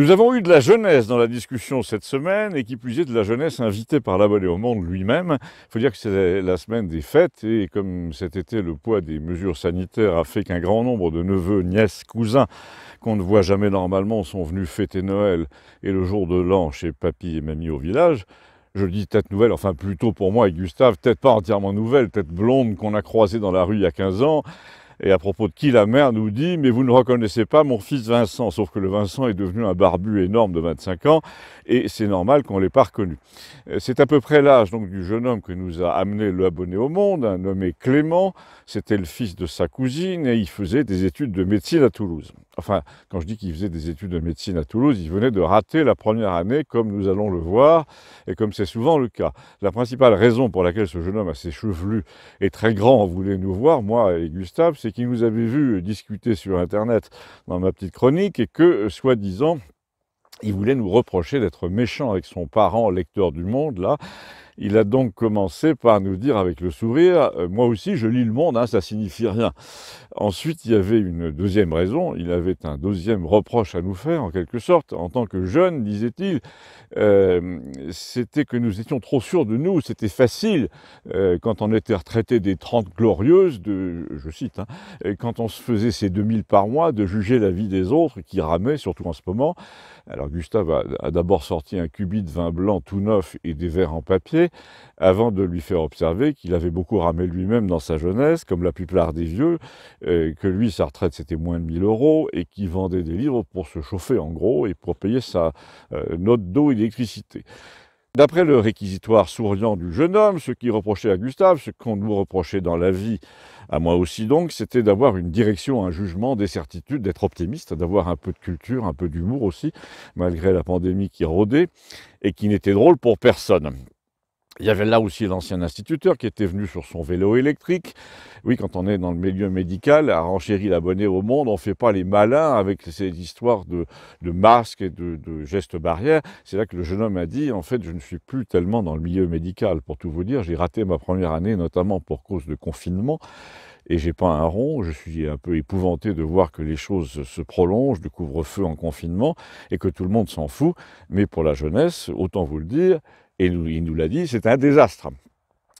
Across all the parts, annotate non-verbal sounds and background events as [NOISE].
Nous avons eu de la jeunesse dans la discussion cette semaine, et qui plus est de la jeunesse invitée par l'abonné au monde lui-même. Il faut dire que c'est la semaine des fêtes, et comme cet été le poids des mesures sanitaires a fait qu'un grand nombre de neveux, nièces, cousins qu'on ne voit jamais normalement sont venus fêter Noël et le jour de l'an chez papy et mamie au village, je dis tête nouvelle, enfin plutôt pour moi et Gustave, tête pas entièrement nouvelle, tête blonde qu'on a croisée dans la rue il y a 15 ans, et à propos de qui la mère nous dit Mais vous ne reconnaissez pas mon fils Vincent, sauf que le Vincent est devenu un barbu énorme de 25 ans, et c'est normal qu'on ne l'ait pas reconnu. Euh, c'est à peu près l'âge donc du jeune homme que nous a amené le abonné au monde, nommé Clément. C'était le fils de sa cousine et il faisait des études de médecine à Toulouse. Enfin, quand je dis qu'il faisait des études de médecine à Toulouse, il venait de rater la première année, comme nous allons le voir, et comme c'est souvent le cas. La principale raison pour laquelle ce jeune homme assez chevelu et très grand voulait nous voir, moi et Gustave, c'est qu'il nous avait vu discuter sur Internet dans ma petite chronique et que, soi-disant, il voulait nous reprocher d'être méchant avec son parent lecteur du monde, là, il a donc commencé par nous dire avec le sourire, euh, moi aussi je lis le monde, hein, ça signifie rien. Ensuite, il y avait une deuxième raison, il avait un deuxième reproche à nous faire, en quelque sorte, en tant que jeune, disait-il, euh, c'était que nous étions trop sûrs de nous, c'était facile, euh, quand on était retraité des 30 glorieuses, je cite, hein, quand on se faisait ses 2000 par mois, de juger la vie des autres qui ramaient, surtout en ce moment. Alors Gustave a d'abord sorti un cubit de vin blanc tout neuf et des verres en papier, avant de lui faire observer qu'il avait beaucoup ramé lui-même dans sa jeunesse, comme la plupart des vieux, que lui, sa retraite, c'était moins de 1000 euros, et qu'il vendait des livres pour se chauffer, en gros, et pour payer sa euh, note d'eau et d'électricité. D'après le réquisitoire souriant du jeune homme, ce qui reprochait à Gustave, ce qu'on nous reprochait dans la vie, à moi aussi donc, c'était d'avoir une direction, un jugement, des certitudes, d'être optimiste, d'avoir un peu de culture, un peu d'humour aussi, malgré la pandémie qui rôdait, et qui n'était drôle pour personne. Il y avait là aussi l'ancien instituteur qui était venu sur son vélo électrique. Oui, quand on est dans le milieu médical, à renchérir l'abonné au monde, on ne fait pas les malins avec ces histoires de, masques et de, de, gestes barrières. C'est là que le jeune homme a dit, en fait, je ne suis plus tellement dans le milieu médical. Pour tout vous dire, j'ai raté ma première année, notamment pour cause de confinement et j'ai pas un rond. Je suis un peu épouvanté de voir que les choses se prolongent, de couvre-feu en confinement, et que tout le monde s'en fout. Mais pour la jeunesse, autant vous le dire, et il nous l'a dit, c'est un désastre.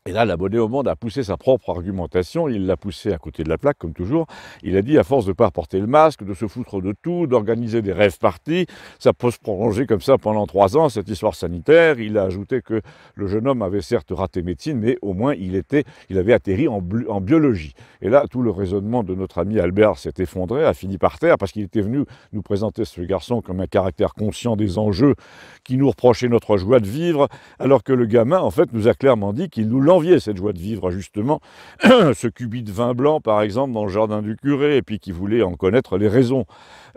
Et là, l'abonné au monde a poussé sa propre argumentation, il l'a poussé à côté de la plaque, comme toujours. Il a dit, à force de ne pas porter le masque, de se foutre de tout, d'organiser des rêves parties, ça peut se prolonger comme ça pendant trois ans, cette histoire sanitaire. Il a ajouté que le jeune homme avait certes raté médecine, mais au moins il, était, il avait atterri en, en biologie. Et là, tout le raisonnement de notre ami Albert s'est effondré, a fini par terre, parce qu'il était venu nous présenter ce garçon comme un caractère conscient des enjeux, qui nous reprochait notre joie de vivre, alors que le gamin, en fait, nous a clairement dit qu'il nous cette joie de vivre, justement. [CLEARS THROAT] Ce cubit de vin blanc, par exemple, dans le jardin du curé, et puis qui voulait en connaître les raisons.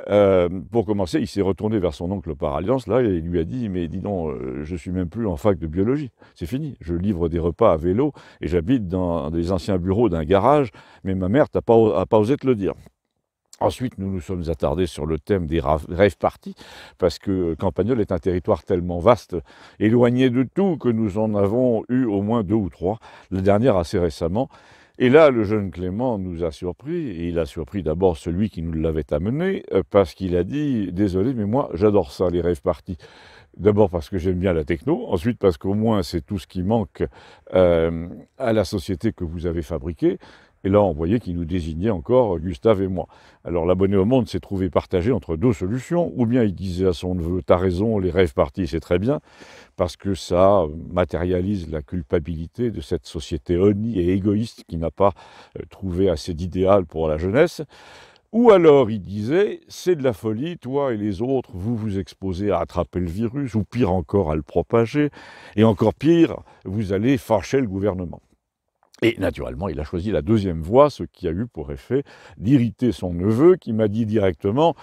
Euh, pour commencer, il s'est retourné vers son oncle par alliance, là, et il lui a dit Mais dis donc, euh, je suis même plus en fac de biologie. C'est fini. Je livre des repas à vélo, et j'habite dans des anciens bureaux d'un garage, mais ma mère n'a pas osé te le dire. Ensuite, nous nous sommes attardés sur le thème des rêves partis, parce que Campagnol est un territoire tellement vaste, éloigné de tout, que nous en avons eu au moins deux ou trois, la dernière assez récemment. Et là, le jeune Clément nous a surpris, et il a surpris d'abord celui qui nous l'avait amené, euh, parce qu'il a dit, désolé, mais moi j'adore ça, les rêves partis. D'abord parce que j'aime bien la techno, ensuite parce qu'au moins c'est tout ce qui manque euh, à la société que vous avez fabriquée, et là, on voyait qu'il nous désignait encore Gustave et moi. Alors l'abonné au monde s'est trouvé partagé entre deux solutions. Ou bien il disait à son neveu, t'as raison, les rêves partis, c'est très bien, parce que ça matérialise la culpabilité de cette société honnie et égoïste qui n'a pas euh, trouvé assez d'idéal pour la jeunesse. Ou alors il disait, c'est de la folie, toi et les autres, vous vous exposez à attraper le virus, ou pire encore à le propager, et encore pire, vous allez fâcher le gouvernement. Et naturellement, il a choisi la deuxième voie, ce qui a eu pour effet d'irriter son neveu, qui m'a dit directement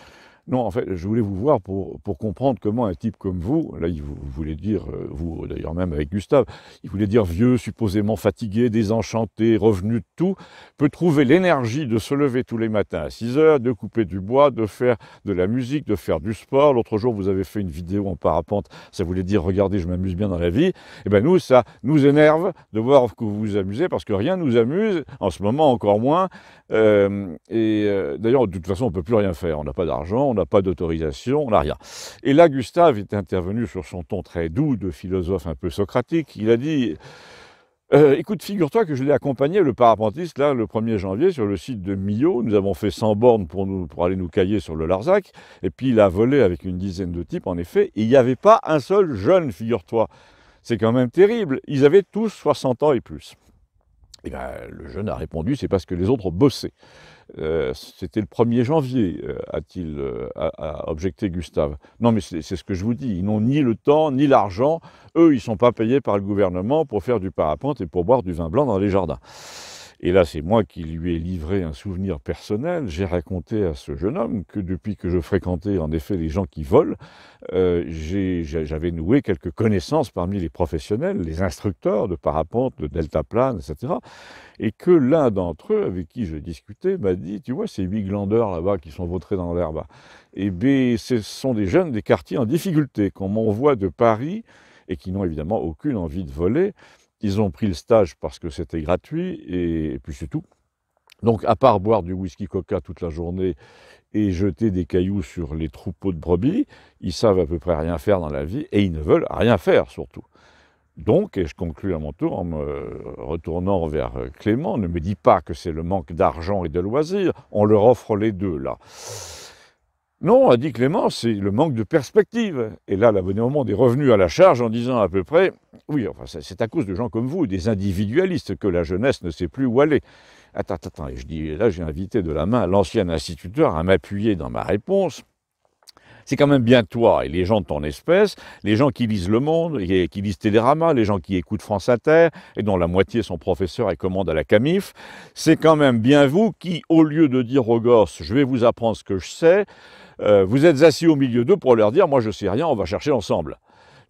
non, en fait, je voulais vous voir pour, pour comprendre comment un type comme vous, là, il voulait dire, euh, vous d'ailleurs même avec Gustave, il voulait dire vieux, supposément fatigué, désenchanté, revenu de tout, peut trouver l'énergie de se lever tous les matins à 6 heures, de couper du bois, de faire de la musique, de faire du sport. L'autre jour, vous avez fait une vidéo en parapente, ça voulait dire, regardez, je m'amuse bien dans la vie. Eh bien nous, ça nous énerve de voir que vous vous amusez, parce que rien ne nous amuse, en ce moment encore moins. Euh, et euh, d'ailleurs, de toute façon, on ne peut plus rien faire. On n'a pas d'argent, pas d'autorisation, on n'a rien. Et là, Gustave est intervenu sur son ton très doux de philosophe un peu socratique. Il a dit euh, écoute, figure-toi que je l'ai accompagné, le parapentiste, là, le 1er janvier, sur le site de Millau. Nous avons fait 100 bornes pour, nous, pour aller nous cailler sur le Larzac. Et puis, il a volé avec une dizaine de types, en effet. Et il n'y avait pas un seul jeune, figure-toi. C'est quand même terrible. Ils avaient tous 60 ans et plus. Et eh bien, le jeune a répondu, c'est parce que les autres bossaient. Euh, c'était le 1er janvier, euh, a-t-il euh, objecté Gustave. Non, mais c'est ce que je vous dis. Ils n'ont ni le temps, ni l'argent. Eux, ils ne sont pas payés par le gouvernement pour faire du parapente et pour boire du vin blanc dans les jardins. Et là, c'est moi qui lui ai livré un souvenir personnel. J'ai raconté à ce jeune homme que depuis que je fréquentais en effet les gens qui volent, euh, j'avais noué quelques connaissances parmi les professionnels, les instructeurs de parapente, de deltaplane, etc. Et que l'un d'entre eux, avec qui je discutais, m'a dit, tu vois, ces huit glandeurs là-bas qui sont vautrés dans l'herbe, eh bien, ce sont des jeunes des quartiers en difficulté qu'on m'envoie de Paris et qui n'ont évidemment aucune envie de voler, ils ont pris le stage parce que c'était gratuit, et, puis c'est tout. Donc, à part boire du whisky coca toute la journée et jeter des cailloux sur les troupeaux de brebis, ils savent à peu près rien faire dans la vie, et ils ne veulent rien faire surtout. Donc, et je conclus à mon tour en me retournant vers Clément, ne me dis pas que c'est le manque d'argent et de loisirs, on leur offre les deux là. Non, a dit Clément, c'est le manque de perspective. Et là, l'abonné au monde est revenu à la charge en disant à peu près, oui, enfin, c'est à cause de gens comme vous, des individualistes, que la jeunesse ne sait plus où aller. Attends, attends, et je dis, là, j'ai invité de la main l'ancien instituteur à m'appuyer dans ma réponse. C'est quand même bien toi et les gens de ton espèce, les gens qui lisent Le Monde, et qui lisent Télérama, les gens qui écoutent France Inter, et dont la moitié sont professeurs et commandent à la CAMIF, c'est quand même bien vous qui, au lieu de dire aux gosses, je vais vous apprendre ce que je sais, euh, vous êtes assis au milieu d'eux pour leur dire, moi je sais rien, on va chercher ensemble.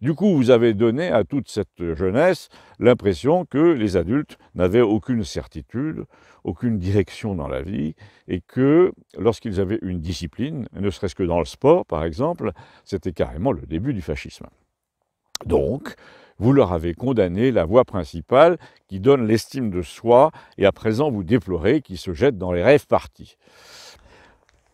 Du coup, vous avez donné à toute cette jeunesse l'impression que les adultes n'avaient aucune certitude, aucune direction dans la vie, et que lorsqu'ils avaient une discipline, ne serait-ce que dans le sport par exemple, c'était carrément le début du fascisme. Donc, vous leur avez condamné la voie principale qui donne l'estime de soi, et à présent vous déplorez qu'ils se jettent dans les rêves partis.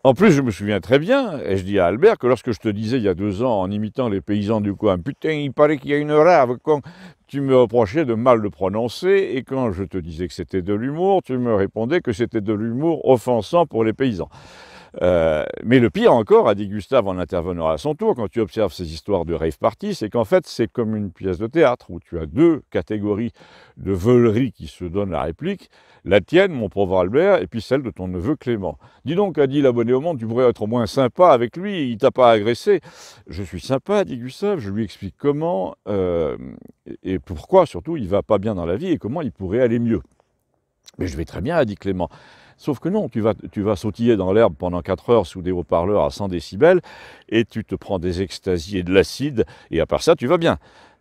En plus, je me souviens très bien, et je dis à Albert, que lorsque je te disais il y a deux ans, en imitant les paysans du coin, putain, il paraît qu'il y a une rave, quand tu me reprochais de mal le prononcer, et quand je te disais que c'était de l'humour, tu me répondais que c'était de l'humour offensant pour les paysans. Euh, mais le pire encore, a dit Gustave en intervenant à son tour, quand tu observes ces histoires de rave party, c'est qu'en fait, c'est comme une pièce de théâtre où tu as deux catégories de veuleries qui se donnent la réplique, la tienne, mon pauvre Albert, et puis celle de ton neveu Clément. Dis donc, a dit l'abonné au monde, tu pourrais être au moins sympa avec lui, il t'a pas agressé. Je suis sympa, dit Gustave, je lui explique comment euh, et pourquoi surtout il va pas bien dans la vie et comment il pourrait aller mieux. Mais je vais très bien, a dit Clément. Sauf que non, tu vas, sautiller dans l'herbe pendant 4 heures sous des haut-parleurs à 100 décibels, et tu te prends des extasies et de l'acide, et à part ça, tu vas bien.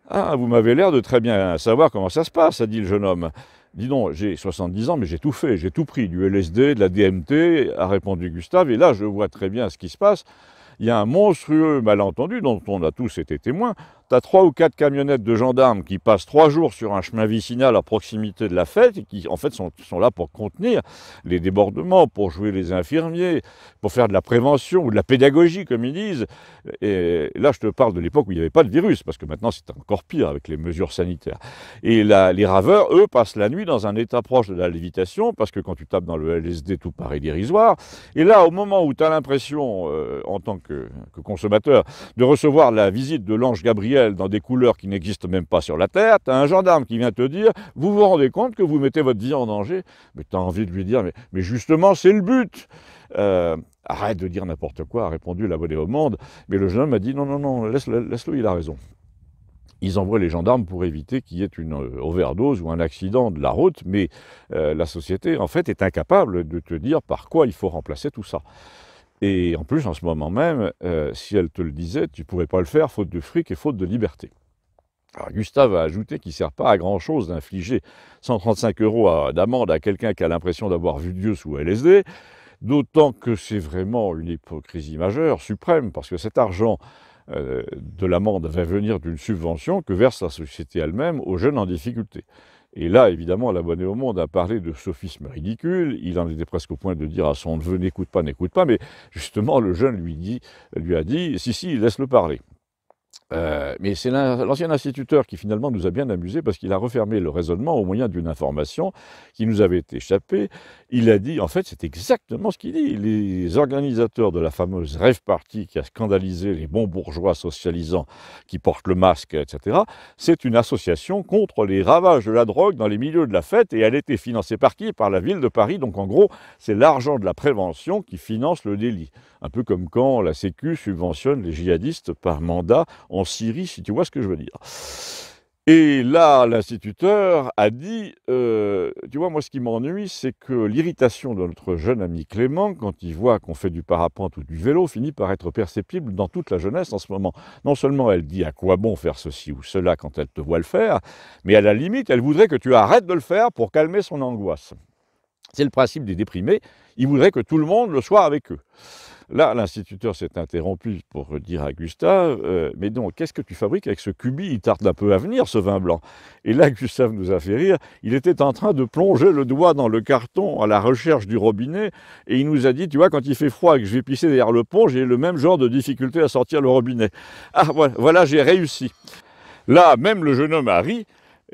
Ah, vous m'avez l'air de très bien savoir comment ça se passe, a dit le jeune homme. Dis donc, j'ai 70 ans, mais j'ai tout fait, j'ai tout pris, du LSD, de la DMT, a répondu Gustave, et là, je vois très bien ce qui se passe. Il y a un monstrueux malentendu dont on a tous été témoins tu as trois ou quatre camionnettes de gendarmes qui passent trois jours sur un chemin vicinal à proximité de la fête et qui, en fait, sont, sont, là pour contenir les débordements, pour jouer les infirmiers, pour faire de la prévention ou de la pédagogie, comme ils disent. Et là, je te parle de l'époque où il n'y avait pas de virus, parce que maintenant, c'est encore pire avec les mesures sanitaires. Et là, les raveurs, eux, passent la nuit dans un état proche de la lévitation, parce que quand tu tapes dans le LSD, tout paraît dérisoire. Et là, au moment où tu as l'impression, euh, en tant que consommateur, de recevoir la visite de l'ange Gabriel, dans des couleurs qui n'existent même pas sur la Terre, tu as un gendarme qui vient te dire, vous vous rendez compte que vous mettez votre vie en danger? Mais tu as envie de lui dire, mais, justement, c'est le but euh, Arrête de dire n'importe quoi, a répondu l'abonné au monde. Mais le jeune homme a dit, non, non, non, laisse-le, laisse il a raison. Ils envoient les gendarmes pour éviter qu'il y ait une euh, overdose ou un accident de la route, mais euh, la société, en fait, est incapable de te dire par quoi il faut remplacer tout ça. Et en plus, en ce moment même, euh, si elle te le disait, tu ne pourrais pas le faire faute de fric et faute de liberté. Alors Gustave a ajouté qu'il ne sert pas à grand-chose d'infliger 135 euros d'amende à quelqu'un qui a l'impression d'avoir vu Dieu sous LSD, d'autant que c'est vraiment une hypocrisie majeure, suprême, parce que cet argent euh, de l'amende va venir d'une subvention que verse la société elle-même aux jeunes en difficulté. Et là, évidemment, l'abonné au monde a parlé de sophisme ridicule. Il en était presque au point de dire à son neveu n'écoute pas, n'écoute pas. Mais justement, le jeune lui, dit, lui a dit si, si, laisse-le parler. Euh, mais c'est l'ancien instituteur qui finalement nous a bien amusé parce qu'il a refermé le raisonnement au moyen d'une information qui nous avait échappé. Il a dit, en fait, c'est exactement ce qu'il dit. Les organisateurs de la fameuse rêve party qui a scandalisé les bons bourgeois socialisants qui portent le masque, etc., c'est une association contre les ravages de la drogue dans les milieux de la fête et elle était financée par qui? Par la ville de Paris. Donc en gros, c'est l'argent de la prévention qui finance le délit. Un peu comme quand la Sécu subventionne les djihadistes par mandat en Syrie, si tu vois ce que je veux dire. Et là, l'instituteur a dit, euh, tu vois, moi ce qui m'ennuie, c'est que l'irritation de notre jeune ami Clément, quand il voit qu'on fait du parapente ou du vélo, finit par être perceptible dans toute la jeunesse en ce moment. Non seulement elle dit à quoi bon faire ceci ou cela quand elle te voit le faire, mais à la limite, elle voudrait que tu arrêtes de le faire pour calmer son angoisse. C'est le principe des déprimés, ils voudraient que tout le monde le soit avec eux. Là, l'instituteur s'est interrompu pour dire à Gustave euh, Mais donc, qu'est-ce que tu fabriques avec ce cubi? Il tarde un peu à venir, ce vin blanc. Et là, Gustave nous a fait rire. Il était en train de plonger le doigt dans le carton à la recherche du robinet. Et il nous a dit Tu vois, quand il fait froid et que je vais pisser derrière le pont, j'ai le même genre de difficulté à sortir le robinet. Ah, voilà, voilà j'ai réussi. Là, même le jeune homme a ri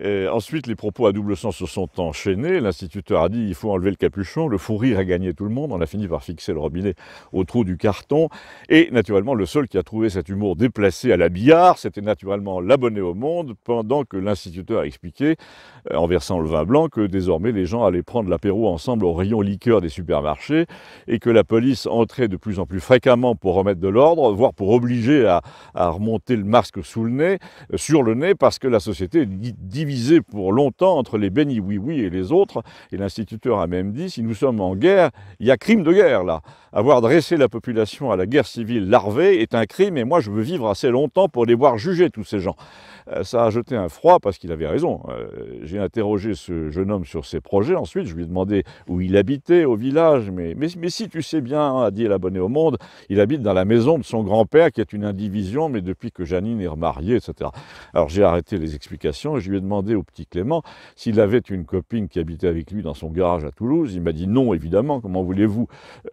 ensuite, les propos à double sens se sont enchaînés. L'instituteur a dit il faut enlever le capuchon. Le fou rire a gagné tout le monde. On a fini par fixer le robinet au trou du carton. Et naturellement, le seul qui a trouvé cet humour déplacé à la billard, c'était naturellement l'abonné au monde, pendant que l'instituteur a expliqué, euh, en versant le vin blanc, que désormais les gens allaient prendre l'apéro ensemble au rayon liqueur des supermarchés et que la police entrait de plus en plus fréquemment pour remettre de l'ordre, voire pour obliger à, à, remonter le masque sous le nez, euh, sur le nez, parce que la société dit divisé pour longtemps entre les bénis oui-oui et les autres. Et l'instituteur a même dit, si nous sommes en guerre, il y a crime de guerre là. Avoir dressé la population à la guerre civile larvée est un crime et moi je veux vivre assez longtemps pour les voir juger tous ces gens. Euh, ça a jeté un froid parce qu'il avait raison. Euh, j'ai interrogé ce jeune homme sur ses projets. Ensuite, je lui ai demandé où il habitait au village. Mais, mais, mais si tu sais bien, a dit l'abonné au monde, il habite dans la maison de son grand-père qui est une indivision, mais depuis que Janine est remariée, etc. Alors j'ai arrêté les explications et je lui ai demandé au petit Clément s'il avait une copine qui habitait avec lui dans son garage à Toulouse. Il m'a dit non, évidemment, comment voulez-vous?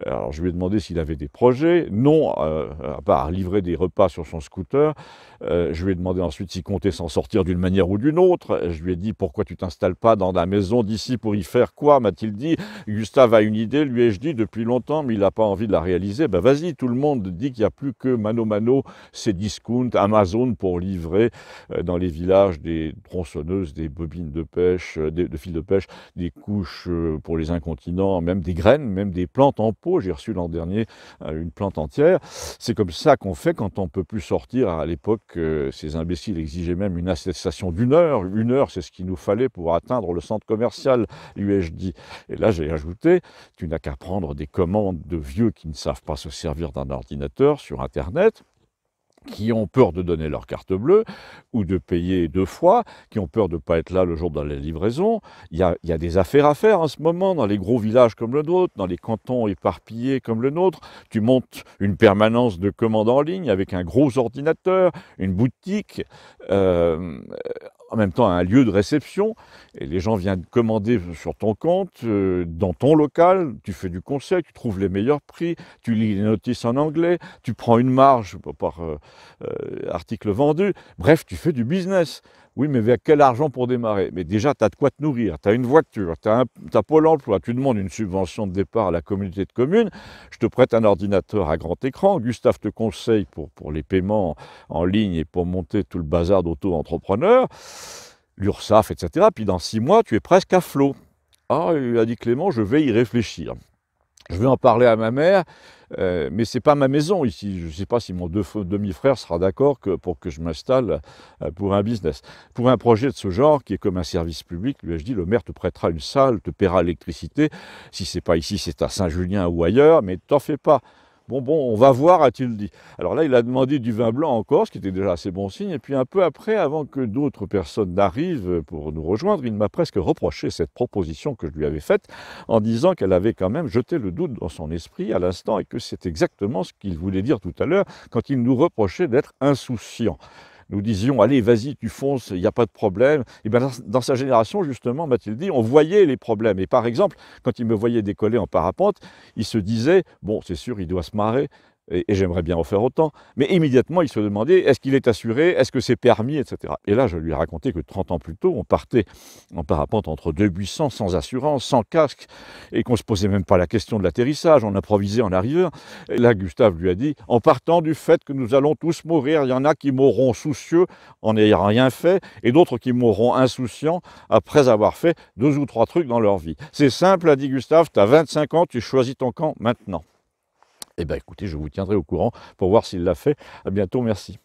Alors je lui ai demandé s'il avait des projets. Non, euh, à part livrer des repas sur son scooter. je lui ai demandé ensuite s'il comptait s'en sortir d'une manière ou d'une autre. Je lui ai dit pourquoi tu t'installes pas dans la maison d'ici pour y faire quoi? M'a-t-il dit. Gustave a une idée, lui ai-je dit depuis longtemps, mais il n'a pas envie de la réaliser. Ben vas-y, tout le monde dit qu'il n'y a plus que Mano Mano, c'est Discount, Amazon pour livrer euh, dans les villages des des bobines de pêche, euh, des, de fils de pêche, des couches euh, pour les incontinents, même des graines, même des plantes en pot. J'ai reçu l'an dernier une plante entière. C'est comme ça qu'on fait quand on peut plus sortir. À l'époque, ces imbéciles exigeaient même une attestation d'une heure. Une heure, c'est ce qu'il nous fallait pour atteindre le centre commercial, lui ai-je dit. Et là, j'ai ajouté, tu n'as qu'à prendre des commandes de vieux qui ne savent pas se servir d'un ordinateur sur Internet qui ont peur de donner leur carte bleue ou de payer deux fois, qui ont peur de ne pas être là le jour de la livraison. Il y, a, des affaires à faire en ce moment dans les gros villages comme le nôtre, dans les cantons éparpillés comme le nôtre. Tu montes une permanence de commandes en ligne avec un gros ordinateur, une boutique. Euh, en même temps un lieu de réception, et les gens viennent commander sur ton compte, euh, dans ton local, tu fais du conseil, tu trouves les meilleurs prix, tu lis les notices en anglais, tu prends une marge par euh, euh, article vendu, bref, tu fais du business. Oui, mais avec quel argent pour démarrer? Mais déjà, tu as de quoi te nourrir, tu as une voiture, tu as, Pôle emploi, tu demandes une subvention de départ à la communauté de communes, je te prête un ordinateur à grand écran, Gustave te conseille pour, pour les paiements en ligne et pour monter tout le bazar d'auto-entrepreneur, l'URSSAF, etc. Puis dans six mois, tu es presque à flot. Ah, il a dit Clément, je vais y réfléchir. Je vais en parler à ma mère, euh, mais ce n'est pas ma maison ici. Je ne sais pas si mon demi-frère sera d'accord pour que je m'installe euh, pour un business. Pour un projet de ce genre, qui est comme un service public, lui ai-je dit, le maire te prêtera une salle, te paiera l'électricité. Si ce n'est pas ici, c'est à Saint-Julien ou ailleurs, mais t'en fais pas. Bon, bon, on va voir, a-t-il dit. Alors là, il a demandé du vin blanc encore, ce qui était déjà assez bon signe. Et puis un peu après, avant que d'autres personnes n'arrivent pour nous rejoindre, il m'a presque reproché cette proposition que je lui avais faite en disant qu'elle avait quand même jeté le doute dans son esprit à l'instant et que c'est exactement ce qu'il voulait dire tout à l'heure quand il nous reprochait d'être insouciants. Nous disions allez vas-y tu fonces, il n'y a pas de problème. Et bien dans, sa génération justement, m'a-t-il dit, on voyait les problèmes. Et par exemple, quand il me voyait décoller en parapente, il se disait bon c'est sûr il doit se marrer, et, j'aimerais bien en faire autant. Mais immédiatement, il se demandait est-ce qu'il est assuré, est-ce que c'est permis, etc. Et là, je lui ai raconté que 30 ans plus tôt, on partait en parapente entre deux buissons, sans assurance, sans casque, et qu'on ne se posait même pas la question de l'atterrissage, on improvisait en arrivant. Et là, Gustave lui a dit en partant du fait que nous allons tous mourir, il y en a qui mourront soucieux en n'ayant rien fait, et d'autres qui mourront insouciants après avoir fait deux ou trois trucs dans leur vie. C'est simple, a dit Gustave, tu as 25 ans, tu choisis ton camp maintenant. Eh bien écoutez, je vous tiendrai au courant pour voir s'il l'a fait. À bientôt, merci.